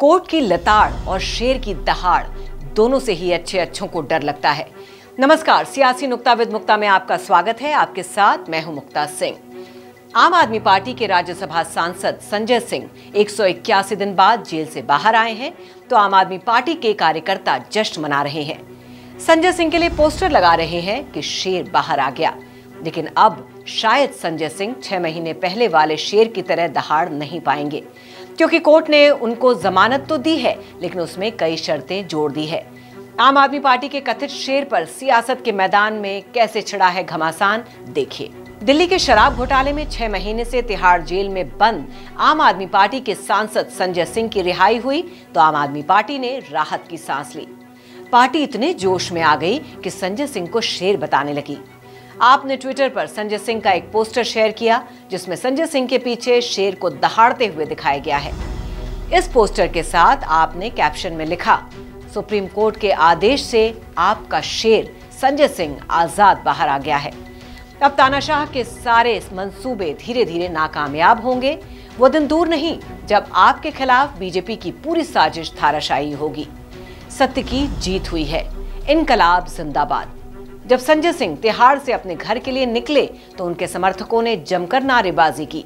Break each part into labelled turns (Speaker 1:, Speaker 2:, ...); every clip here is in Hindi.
Speaker 1: कोर्ट की लताड़ और शेर की दहाड़, दोनों से ही अच्छे अच्छों को डर लगता है। नमस्कार, सियासी नुक्ता विद मुक्ता में आपका स्वागत है। आपके साथ मैं हूँ मुक्ता सिंह। आम आदमी पार्टी के राज्यसभा सांसद संजय सिंह एक सौ इक्यासी दिन बाद जेल से बाहर आए हैं तो आम आदमी पार्टी के कार्यकर्ता जश्न मना रहे हैं। संजय सिंह के लिए पोस्टर लगा रहे हैं कि शेर बाहर आ गया, लेकिन अब शायद संजय सिंह छह महीने पहले वाले शेर की तरह दहाड़ नहीं पाएँगे। क्योंकि कोर्ट ने उनको जमानत तो दी है, लेकिन उसमें कई शर्तें जोड़ दी है। आम आदमी पार्टी के कथित शेर पर सियासत के मैदान में कैसे छिड़ा है घमासान, देखिए। दिल्ली के शराब घोटाले में छह महीने से तिहाड़ जेल में बंद, आम आदमी पार्टी के सांसद संजय सिंह की रिहाई हुई तो आम आदमी पार्टी ने राहत की सांस ली। पार्टी इतने जोश में आ गई कि संजय सिंह को शेर बताने लगी। आपने ट्विटर पर संजय सिंह का एक पोस्टर शेयर किया, जिसमें संजय सिंह के पीछे शेर को दहाड़ते हुए दिखाया गया है। इस पोस्टर के साथ आपने कैप्शन में लिखा, सुप्रीम कोर्ट के आदेश से आपका शेर संजय सिंह आज़ाद बाहर आ गया है। अब तानाशाह के सारे मंसूबे धीरे धीरे नाकामयाब होंगे। वो दिन दूर नहीं, जब आपके खिलाफ बीजेपी की पूरी साजिश धाराशाही होगी। सत्य की जीत हुई है। इनकलाब जिंदाबाद। जब संजय सिंह तिहाड़ से अपने घर के लिए निकले तो उनके समर्थकों ने जमकर नारेबाजी की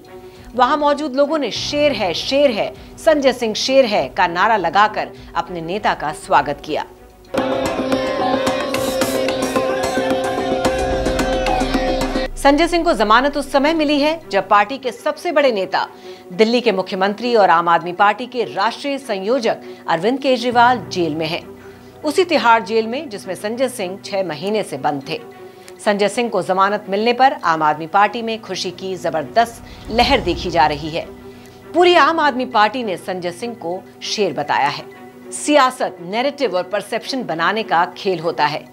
Speaker 1: वहाँ मौजूद लोगों ने शेर है शेर है, संजय सिंह शेर है का नारा लगाकर अपने नेता का स्वागत किया संजय सिंह को जमानत उस समय मिली है जब पार्टी के सबसे बड़े नेता, दिल्ली के मुख्यमंत्री और आम आदमी पार्टी के राष्ट्रीय संयोजक अरविंद केजरीवाल जेल में हैं। उसी तिहाड़ जेल में, जिसमें संजय सिंह छह महीने से बंद थे। संजय सिंह को जमानत मिलने पर आम आदमी पार्टी में खुशी की ज़बरदस्त लहर देखी जा रही है। पूरी आम आदमी पार्टी ने संजय सिंह को शेर बताया है। सियासत नैरेटिव और परसेप्शन बनाने का खेल होता है।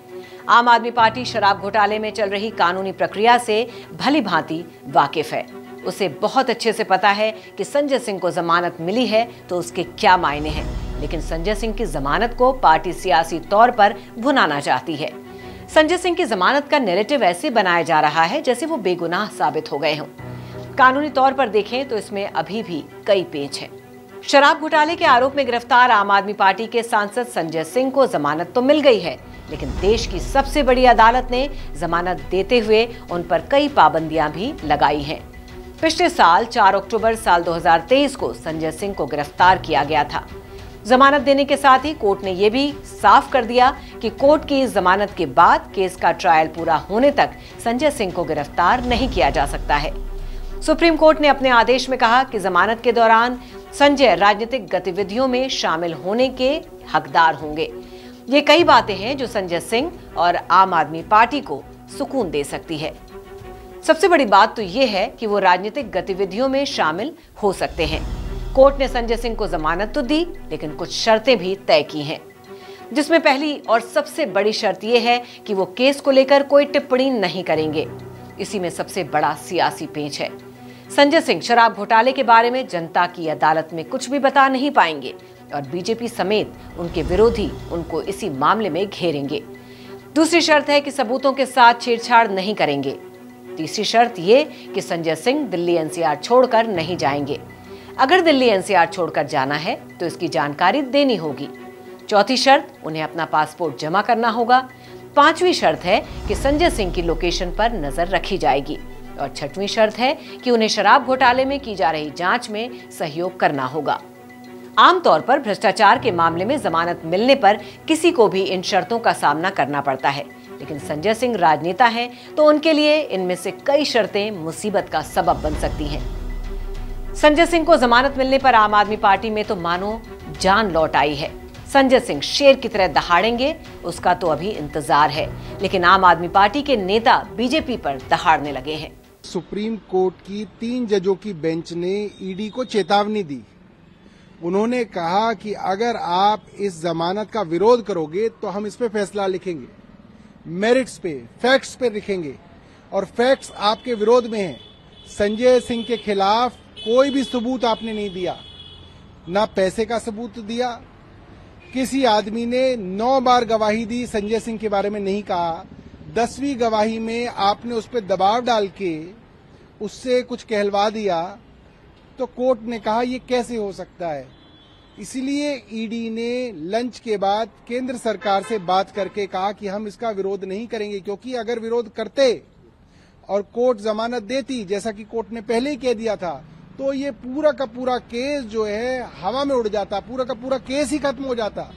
Speaker 1: आम आदमी पार्टी शराब घोटाले में चल रही कानूनी प्रक्रिया से भली भांति वाकिफ है। उसे बहुत अच्छे से पता है कि संजय सिंह को जमानत मिली है तो उसके क्या मायने हैं? लेकिन संजय सिंह की जमानत को पार्टी सियासी तौर पर भुनाना चाहती है। संजय सिंह की जमानत का नेरेटिव ऐसे बनाया जा रहा है जैसे वो बेगुनाह साबित हो गए हों। कानूनी तौर पर देखें तो इसमें अभी भी कई पेच हैं। शराब घोटाले के आरोप में गिरफ़्तार आम आदमी पार्टी के सांसद संजय सिंह को जमानत तो मिल गई है, लेकिन देश की सबसे बड़ी अदालत ने जमानत देते हुए उन पर कई पाबंदियाँ भी लगाई हैं। पिछले साल 4 अक्टूबर साल 2023 को संजय सिंह को गिरफ़्तार किया गया था। जमानत देने के साथ ही कोर्ट ने यह भी साफ़ कर दिया कि कोर्ट की जमानत के बाद केस का ट्रायल पूरा होने तक संजय सिंह को गिरफ़्तार नहीं किया जा सकता है। सुप्रीम कोर्ट ने अपने आदेश में कहा कि जमानत के दौरान संजय राजनीतिक गतिविधियों में शामिल होने के हकदार होंगे। ये कई बातें हैं जो संजय सिंह और आम आदमी पार्टी को सुकून दे सकती है। सबसे बड़ी बात तो ये है कि वो राजनीतिक गतिविधियों में शामिल हो सकते हैं। कोर्ट ने संजय सिंह को जमानत तो दी, लेकिन कुछ शर्तें भी तय की हैं। जिसमें पहली और सबसे बड़ी शर्त यह है कि वो केस को लेकर कोई टिप्पणी नहीं करेंगे। इसी में सबसे बड़ा सियासी पेच है। संजय सिंह शराब घोटाले के बारे में जनता की अदालत में कुछ भी बता नहीं पाएँगे और बीजेपी समेत उनके विरोधी उनको इसी मामले में घेरेंगे। दूसरी शर्त है कि सबूतों के साथ छेड़छाड़ नहीं करेंगे। तीसरी शर्त ये कि संजय सिंह दिल्ली एनसीआर छोड़कर नहीं जाएँगे। अगर दिल्ली एनसीआर छोड़कर जाना है तो इसकी जानकारी देनी होगी। चौथी शर्त, उन्हें अपना पासपोर्ट जमा करना होगा। पांचवी शर्त है कि संजय सिंह की लोकेशन पर नज़र रखी जाएगी। और छठवीं शर्त है कि उन्हें शराब घोटाले में की जा रही जाँच में सहयोग करना होगा। आमतौर पर भ्रष्टाचार के मामले में जमानत मिलने पर किसी को भी इन शर्तों का सामना करना पड़ता है। लेकिन संजय सिंह राजनेता हैं तो उनके लिए इनमें से कई शर्तें मुसीबत का सबब बन सकती हैं। संजय सिंह को जमानत मिलने पर आम आदमी पार्टी में तो मानो जान लौट आई है। संजय सिंह शेर की तरह दहाड़ेंगे, उसका तो अभी इंतज़ार है। लेकिन आम आदमी पार्टी के नेता बीजेपी पर दहाड़ने लगे हैं।
Speaker 2: सुप्रीम कोर्ट की तीन जजों की बेंच ने ईडी को चेतावनी दी। उन्होंने कहा कि अगर आप इस जमानत का विरोध करोगे तो हम इस पे फैसला लिखेंगे। मेरिट्स पे, फैक्ट्स पे लिखेंगे। और फैक्ट्स आपके विरोध में हैं। संजय सिंह के खिलाफ कोई भी सबूत आपने नहीं दिया, ना पैसे का सबूत दिया। किसी आदमी ने नौ बार गवाही दी, संजय सिंह के बारे में नहीं कहा। दसवीं गवाही में आपने उस पर दबाव डाल के उससे कुछ कहलवा दिया तो कोर्ट ने कहा यह कैसे हो सकता है? इसलिए ईडी ने लंच के बाद केंद्र सरकार से बात करके कहा कि हम इसका विरोध नहीं करेंगे, क्योंकि अगर विरोध करते और कोर्ट जमानत देती, जैसा कि कोर्ट ने पहले ही कह दिया था तो ये पूरा का पूरा केस जो है, हवा में उड़ जाता, पूरा का पूरा केस ही खत्म हो जाता।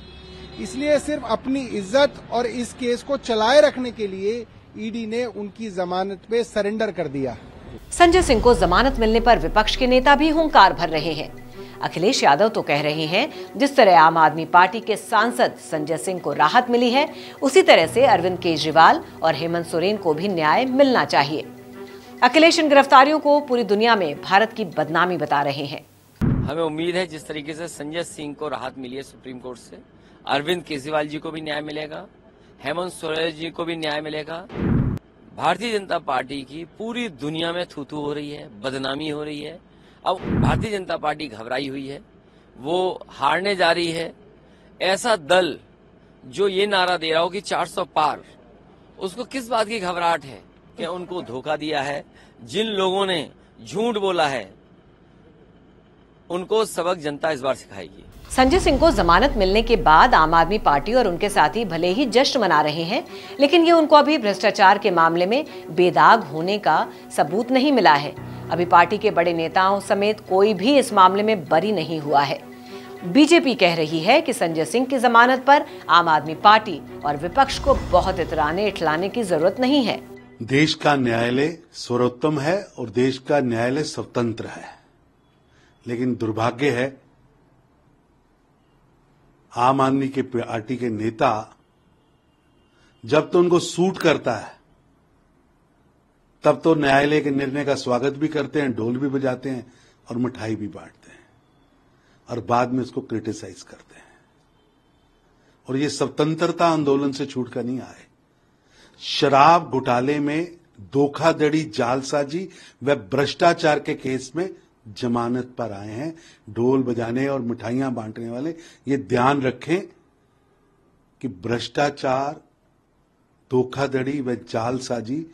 Speaker 2: इसलिए सिर्फ़ अपनी इज़्ज़त और इस केस को चलाए रखने के लिए ईडी ने उनकी जमानत पे सरेंडर कर दिया।
Speaker 1: संजय सिंह को जमानत मिलने पर विपक्ष के नेता भी हुंकार भर रहे हैं। अखिलेश यादव तो कह रहे हैं, जिस तरह आम आदमी पार्टी के सांसद संजय सिंह को राहत मिली है, उसी तरह से अरविंद केजरीवाल और हेमंत सोरेन को भी न्याय मिलना चाहिए। अखिलेश इन गिरफ्तारियों को पूरी दुनिया में भारत की बदनामी बता रहे हैं।
Speaker 3: हमें उम्मीद है जिस तरीके से संजय सिंह को राहत मिली है सुप्रीम कोर्ट से, अरविंद केजरीवाल जी को भी न्याय मिलेगा, हेमंत सोरेन जी को भी न्याय मिलेगा। भारतीय जनता पार्टी की पूरी दुनिया में थूथू हो रही है, बदनामी हो रही है। अब भारतीय जनता पार्टी घबराई हुई है, वो हारने जा रही है। ऐसा दल जो ये नारा दे रहा हो कि 400 पार, उसको किस बात की घबराहट है? कि उनको धोखा दिया है? जिन लोगों ने झूठ बोला है, उनको सबक जनता इस बार सिखाएगी।
Speaker 1: संजय सिंह को जमानत मिलने के बाद आम आदमी पार्टी और उनके साथी भले ही जश्न मना रहे हैं, लेकिन ये उनको अभी भ्रष्टाचार के मामले में बेदाग होने का सबूत नहीं मिला है। अभी पार्टी के बड़े नेताओं समेत कोई भी इस मामले में बरी नहीं हुआ है। बीजेपी कह रही है कि संजय सिंह की जमानत पर आम आदमी पार्टी और विपक्ष को बहुत इतराने इठलाने की ज़रूरत नहीं है।
Speaker 4: देश का न्यायालय सर्वोत्तम है और देश का न्यायालय स्वतंत्र है। लेकिन दुर्भाग्य है, आम आदमी के पार्टी के नेता जब तो उनको सूट करता है, तब तो न्यायालय के निर्णय का स्वागत भी करते हैं, ढोल भी बजाते हैं और मिठाई भी बांटते हैं और बाद में उसको क्रिटिसाइज करते हैं। और ये स्वतंत्रता आंदोलन से छूट कर नहीं आए। शराब घोटाले में धोखाधड़ी जालसाजी व भ्रष्टाचार के केस में जमानत पर आए हैं। ढोल बजाने और मिठाइयाँ बांटने वाले, ये ध्यान रखें कि भ्रष्टाचार, धोखाधड़ी व जालसाजी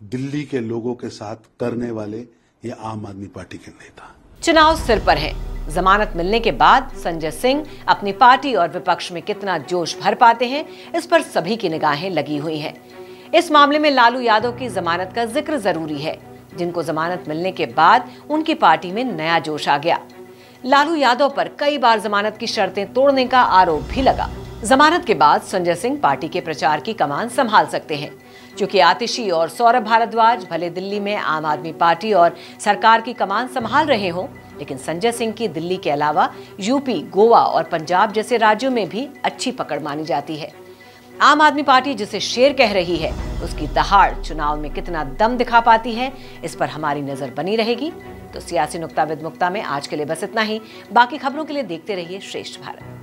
Speaker 4: दिल्ली के लोगों के साथ करने वाले ये आम आदमी पार्टी के नेता
Speaker 1: चुनाव सिर पर है। जमानत मिलने के बाद संजय सिंह अपनी पार्टी और विपक्ष में कितना जोश भर पाते हैं, इस पर सभी की निगाहें लगी हुई हैं। इस मामले में लालू यादव की जमानत का ज़िक्र ज़रूरी है। जिनको जमानत मिलने के बाद उनकी पार्टी में नया जोश आ गया। लालू यादव पर कई बार जमानत की शर्तें तोड़ने का आरोप भी लगा। जमानत के बाद संजय सिंह पार्टी के प्रचार की कमान संभाल सकते हैं। क्योंकि आतिशी और सौरभ भारद्वाज भले दिल्ली में आम आदमी पार्टी और सरकार की कमान संभाल रहे हों, लेकिन संजय सिंह की दिल्ली के अलावा यूपी, गोवा और पंजाब जैसे राज्यों में भी अच्छी पकड़ मानी जाती है। आम आदमी पार्टी जिसे शेर कह रही है, उसकी दहाड़ चुनाव में कितना दम दिखा पाती है, इस पर हमारी नज़र बनी रहेगी। तो सियासी नुक्ता विद मुक्ता में आज के लिए बस इतना ही। बाकी खबरों के लिए देखते रहिए श्रेष्ठ भारत।